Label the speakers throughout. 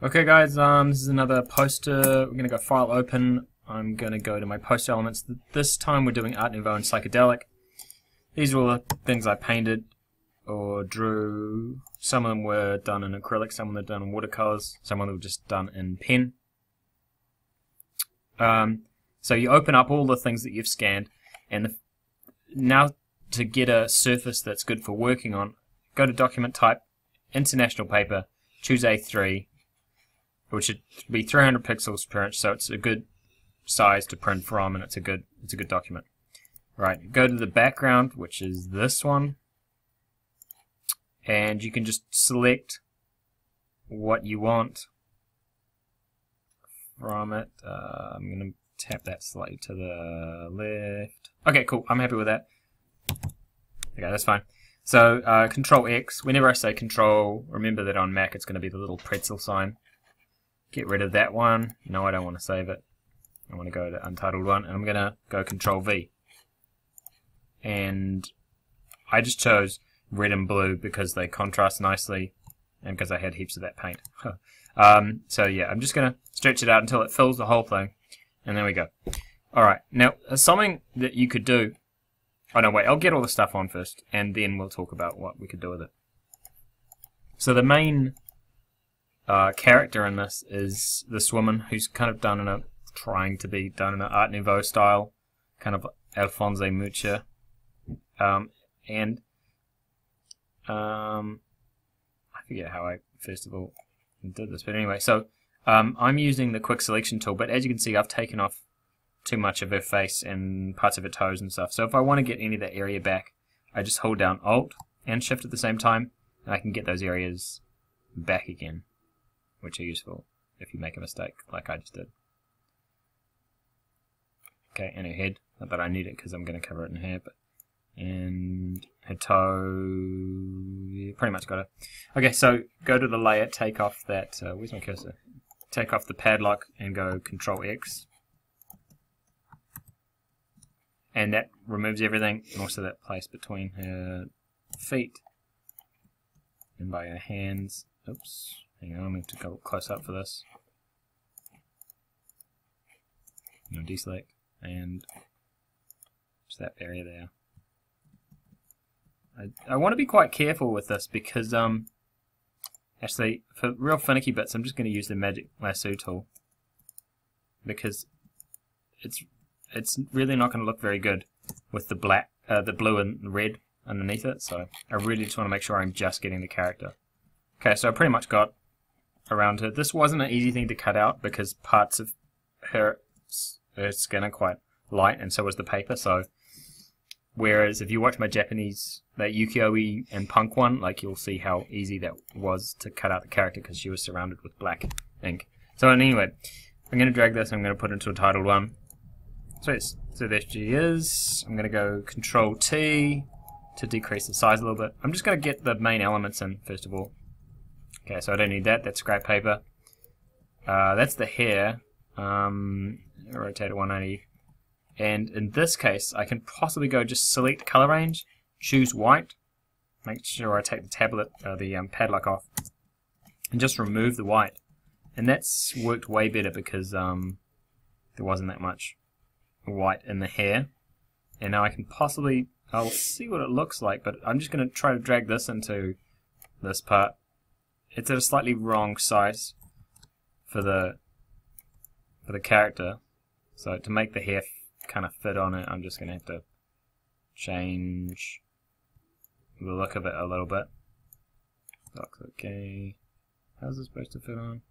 Speaker 1: Okay guys, um, this is another poster. We're going to go file open. I'm going to go to my poster elements. This time we're doing Art Nouveau and Psychedelic. These are all the things I painted or drew. Some of them were done in acrylic, some of them were done in watercolors, some of them were just done in pen. Um, so you open up all the things that you've scanned and the, now to get a surface that's good for working on, go to document type, international paper, choose A3, which should be 300 pixels per inch, so it's a good size to print from, and it's a good it's a good document. Right, go to the background, which is this one, and you can just select what you want from it. Uh, I'm going to tap that slightly to the left. Okay, cool. I'm happy with that. Okay, that's fine. So, uh, Control X. Whenever I say Control, remember that on Mac it's going to be the little pretzel sign. Get rid of that one. No, I don't want to save it. I want to go to Untitled one, and I'm going to go Control V. And I just chose red and blue because they contrast nicely, and because I had heaps of that paint. um, so yeah, I'm just going to stretch it out until it fills the whole thing, and there we go. Alright, now something that you could do Oh no, wait, I'll get all the stuff on first, and then we'll talk about what we could do with it. So the main uh, character in this is this woman who's kind of done in a trying to be done in an Art Nouveau style, kind of Alphonse Mucha, um, and um, I forget how I first of all did this, but anyway, so um, I'm using the quick selection tool, but as you can see, I've taken off too much of her face and parts of her toes and stuff. So if I want to get any of that area back, I just hold down Alt and Shift at the same time, and I can get those areas back again which are useful if you make a mistake, like I just did. Okay, and her head. Not that I need it because I'm going to cover it in hair, but and her toe. Yeah, pretty much got it. Okay, so go to the layer, take off that. Uh, where's my cursor? Take off the padlock and go Control X, and that removes everything, and also that place between her feet and by her hands. Oops. Hang on, I'm going to go close up for this. Know, deselect and just that area there. I, I want to be quite careful with this because um actually for real finicky bits I'm just going to use the magic lasso tool because it's it's really not going to look very good with the black uh, the blue and red underneath it so I really just want to make sure I'm just getting the character okay so I pretty much got around her. This wasn't an easy thing to cut out because parts of her, her skin are quite light and so was the paper. So whereas if you watch my Japanese, that ukiyo and punk one, like you'll see how easy that was to cut out the character because she was surrounded with black ink. So anyway, I'm going to drag this I'm going to put it into a titled one. So, it's so there she is. I'm going to go Control T to decrease the size a little bit. I'm just going to get the main elements in first of all. Okay, so I don't need that. That's scrap paper. Uh, that's the hair. Um, rotate it 190. And in this case, I can possibly go just select color range, choose white, make sure I take the tablet, uh, the um, padlock off, and just remove the white. And that's worked way better because um, there wasn't that much white in the hair. And now I can possibly, I'll see what it looks like, but I'm just going to try to drag this into this part it's at a slightly wrong size for the for the character. So to make the hair kind of fit on it, I'm just going to have to change the look of it a little bit. Looks okay. How's it supposed to fit on?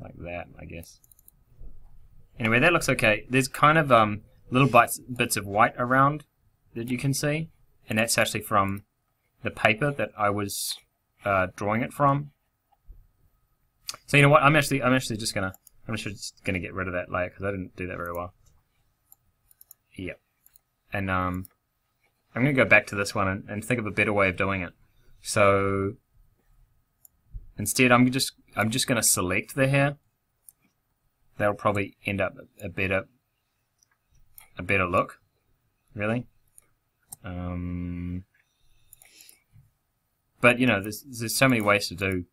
Speaker 1: Like that, I guess. Anyway, that looks okay. There's kind of um, little bits, bits of white around that you can see, and that's actually from the paper that I was uh, drawing it from. So you know what? I'm actually I'm actually just gonna I'm just gonna get rid of that layer because I didn't do that very well. Yep. And um, I'm gonna go back to this one and, and think of a better way of doing it. So instead, I'm just I'm just gonna select the hair. That'll probably end up a better a better look, really. Um, but you know, there's there's so many ways to do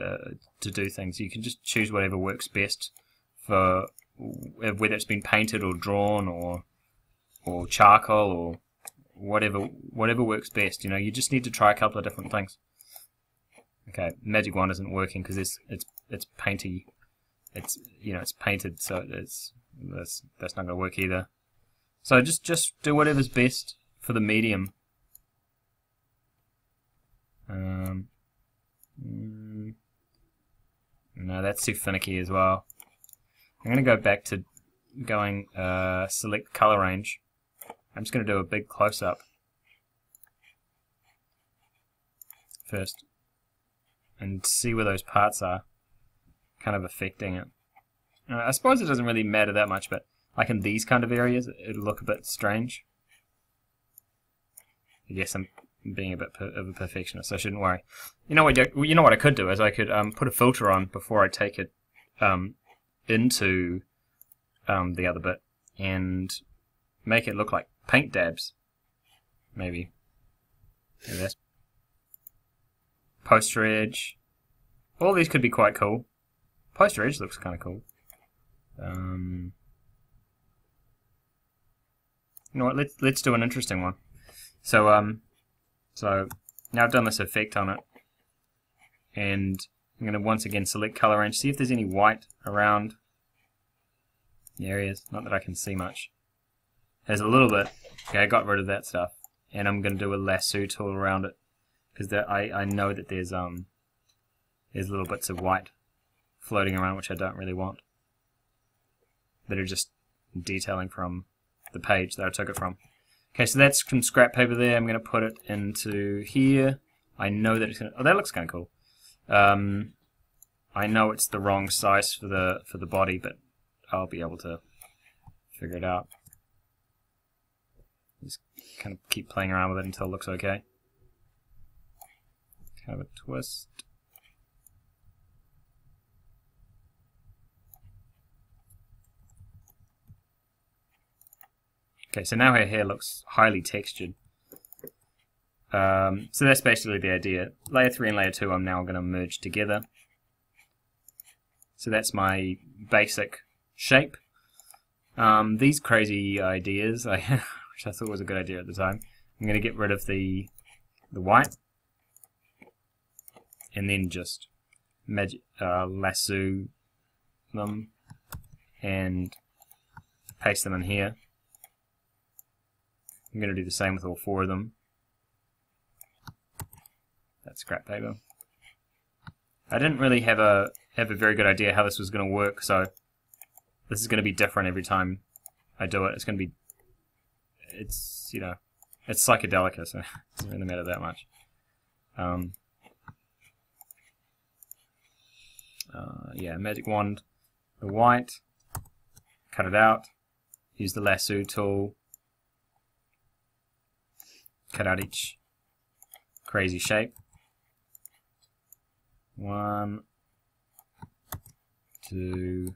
Speaker 1: uh, to do things. You can just choose whatever works best for whether it's been painted or drawn or or charcoal or whatever whatever works best. You know, you just need to try a couple of different things. Okay, magic wand isn't working because it's it's it's painty. It's you know it's painted, so it's that's that's not going to work either. So just just do whatever's best for the medium. Um, mm, no, that's too finicky as well. I'm going to go back to going uh, select color range. I'm just going to do a big close-up first and see where those parts are kind of affecting it. Uh, I suppose it doesn't really matter that much, but like in these kind of areas, it'll look a bit strange. I guess I'm being a bit of a perfectionist, I shouldn't worry. You know what? You know what I could do is I could um, put a filter on before I take it um, into um, the other bit and make it look like paint dabs. Maybe. Maybe that's poster edge. All these could be quite cool. Poster edge looks kind of cool. Um, you know what? Let's let's do an interesting one. So um, so now I've done this effect on it, and I'm going to once again select color range, see if there's any white around the areas. Not that I can see much. There's a little bit. Okay, I got rid of that stuff, and I'm going to do a lasso tool around it because I I know that there's um there's little bits of white floating around which I don't really want that are just detailing from the page that I took it from. Okay, so that's some scrap paper there. I'm going to put it into here. I know that it's going to... Oh, that looks kind of cool. Um, I know it's the wrong size for the for the body, but I'll be able to figure it out. Just kind of keep playing around with it until it looks okay. Kind of a twist. Okay, so now her hair looks highly textured. Um, so that's basically the idea. Layer 3 and layer 2 I'm now going to merge together. So that's my basic shape. Um, these crazy ideas, I, which I thought was a good idea at the time, I'm going to get rid of the the white and then just magic, uh, lasso them and paste them in here. I'm going to do the same with all four of them. That's scrap paper. I didn't really have a have a very good idea how this was going to work, so this is going to be different every time I do it. It's going to be, it's, you know, it's psychedelic, so it doesn't really matter that much. Um, uh, yeah, magic wand, the white, cut it out, use the lasso tool, cut out each crazy shape. One, two,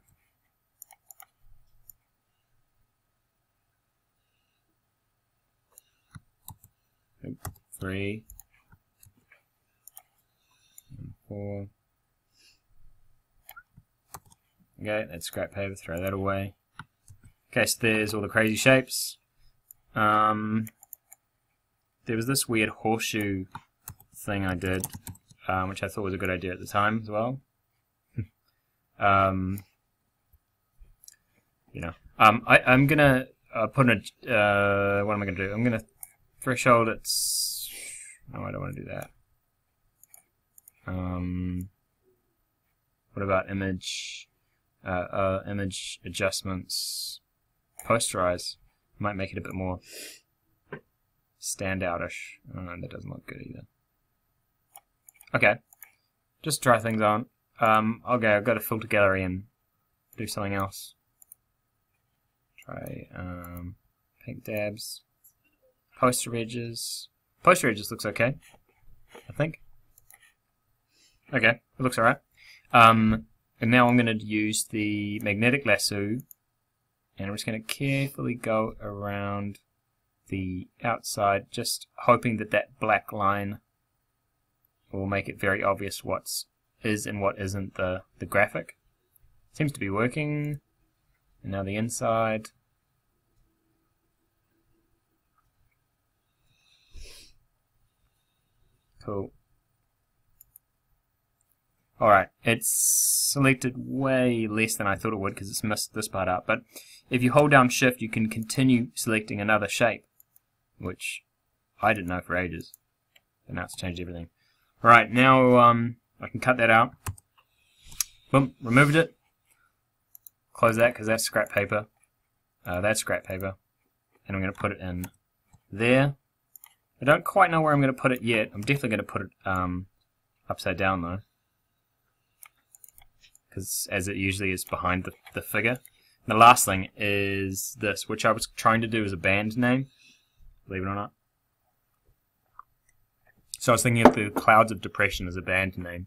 Speaker 1: three, four. Okay, that's scrap paper, throw that away. Okay, so there's all the crazy shapes. Um, there was this weird horseshoe thing I did, um, which I thought was a good idea at the time as well. um, you know, um, I, I'm gonna uh, put in a. Uh, what am I gonna do? I'm gonna threshold. it. No, I don't want to do that. Um, what about image? Uh, uh, image adjustments. Posterize might make it a bit more standoutish. Oh, that doesn't look good either. Okay, just try things on. Um, okay, I've got to filter gallery and do something else. Try um, dabs, poster edges. Poster edges looks okay, I think. Okay, it looks alright. Um, and now I'm going to use the magnetic lasso and I'm just going to carefully go around the outside, just hoping that that black line will make it very obvious what's is and what isn't the, the graphic. Seems to be working. And now the inside. Cool. Alright, it's selected way less than I thought it would because it's missed this part out. But if you hold down shift, you can continue selecting another shape, which I didn't know for ages. But now it's changed everything. Alright, now um, I can cut that out. Boom, removed it. Close that because that's scrap paper. Uh, that's scrap paper. And I'm going to put it in there. I don't quite know where I'm going to put it yet. I'm definitely going to put it um, upside down though because as it usually is behind the, the figure. And the last thing is this, which I was trying to do as a band name, believe it or not. So I was thinking of the Clouds of Depression as a band name,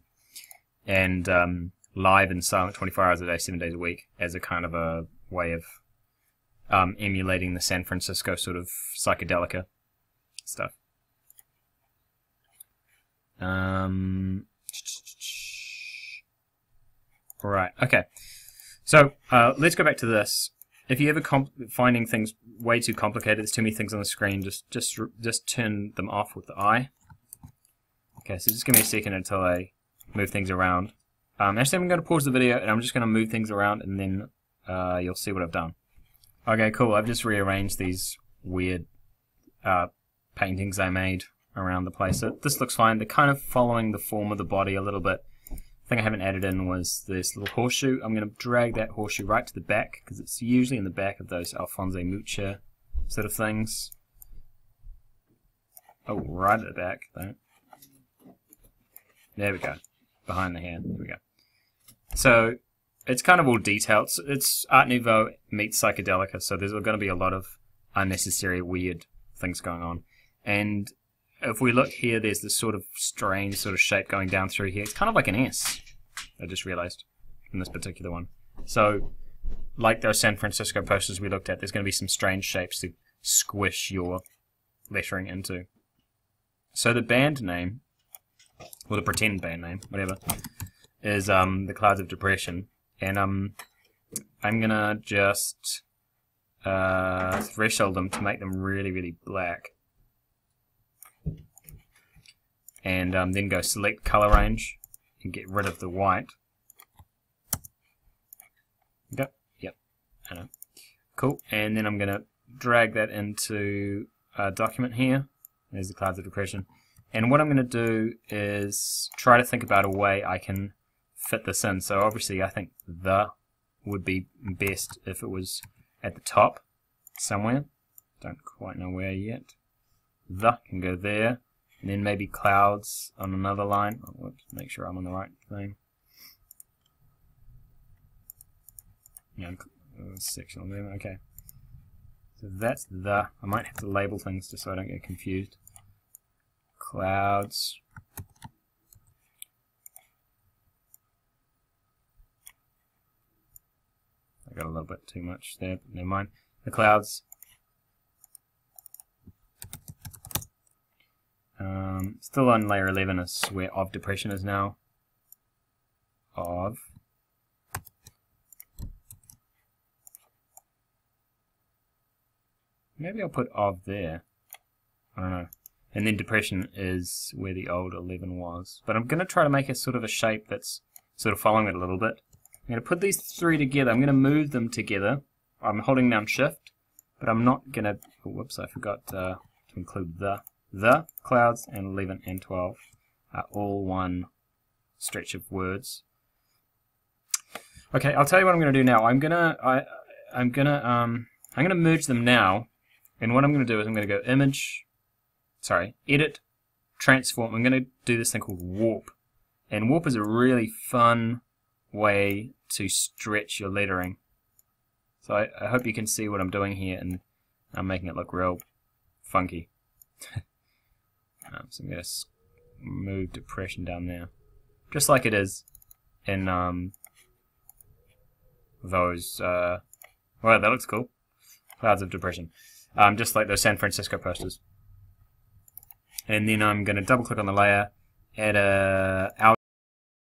Speaker 1: and um, live and silent 24 hours a day, 7 days a week, as a kind of a way of um, emulating the San Francisco sort of psychedelica stuff. Um, Right. Okay. So uh, let's go back to this. If you ever finding things way too complicated, there's too many things on the screen. Just just just turn them off with the eye. Okay. So just give me a second until I move things around. Um, actually, I'm going to pause the video and I'm just going to move things around, and then uh, you'll see what I've done. Okay. Cool. I've just rearranged these weird uh, paintings I made around the place. So this looks fine. They're kind of following the form of the body a little bit thing I haven't added in was this little horseshoe. I'm going to drag that horseshoe right to the back because it's usually in the back of those Alphonse Mucha sort of things. Oh, right at the back though. There we go. Behind the hand. There we go. So it's kind of all detailed. It's Art Nouveau meets Psychedelica, so there's going to be a lot of unnecessary weird things going on. And if we look here, there's this sort of strange sort of shape going down through here. It's kind of like an S, I just realized, in this particular one. So, like those San Francisco posters we looked at, there's going to be some strange shapes to squish your lettering into. So the band name, or the pretend band name, whatever, is um, the Clouds of Depression. And um, I'm going to just uh, threshold them to make them really, really black and um, then go select color range and get rid of the white. Yep, yep, I know. Cool, and then I'm going to drag that into a document here. There's the clouds of depression. And what I'm going to do is try to think about a way I can fit this in. So obviously I think the would be best if it was at the top somewhere. Don't quite know where yet. The can go there. And then maybe clouds on another line. Oh, whoops, make sure I'm on the right thing. Yeah, uh, sectional movement, okay. So that's the, I might have to label things just so I don't get confused. Clouds. I got a little bit too much there, but never mind. The clouds Um, still on layer 11 is where of depression is now. Of. Maybe I'll put of there. I don't know. And then depression is where the old 11 was. But I'm going to try to make a sort of a shape that's sort of following it a little bit. I'm going to put these three together. I'm going to move them together. I'm holding down shift, but I'm not going to... Oh, whoops, I forgot uh, to include the the, clouds, and 11 and 12 are all one stretch of words. Okay, I'll tell you what I'm going to do now. I'm gonna I I'm gonna um I'm gonna merge them now, and what I'm going to do is I'm going to go image, sorry, edit, transform. I'm going to do this thing called warp, and warp is a really fun way to stretch your lettering. So I, I hope you can see what I'm doing here, and I'm making it look real funky. So I'm going to move depression down there. Just like it is in um, those, uh, well, that looks cool. Clouds of Depression. Um, just like those San Francisco posters. And then I'm going to double click on the layer, add a out